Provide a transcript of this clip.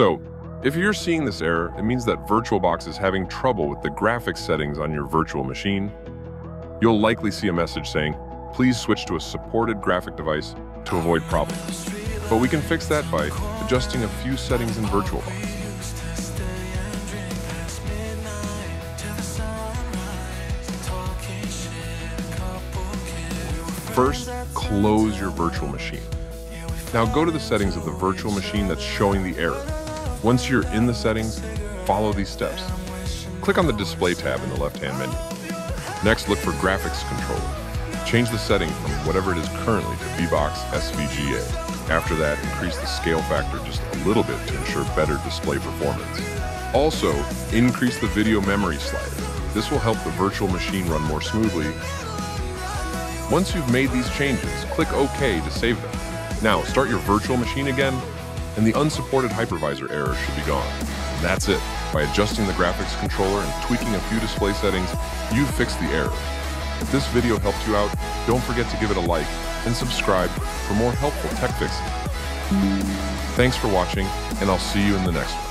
So, if you're seeing this error, it means that VirtualBox is having trouble with the graphics settings on your virtual machine. You'll likely see a message saying, please switch to a supported graphic device to avoid problems. But we can fix that by adjusting a few settings in VirtualBox. First, close your virtual machine. Now go to the settings of the virtual machine that's showing the error. Once you're in the settings, follow these steps. Click on the Display tab in the left-hand menu. Next, look for Graphics Controller. Change the setting from whatever it is currently to VBox SVGA. After that, increase the scale factor just a little bit to ensure better display performance. Also, increase the video memory slider. This will help the virtual machine run more smoothly once you've made these changes, click OK to save them. Now, start your virtual machine again, and the unsupported hypervisor error should be gone. And that's it. By adjusting the graphics controller and tweaking a few display settings, you've fixed the error. If this video helped you out, don't forget to give it a like and subscribe for more helpful tech fixes. Thanks for watching, and I'll see you in the next one.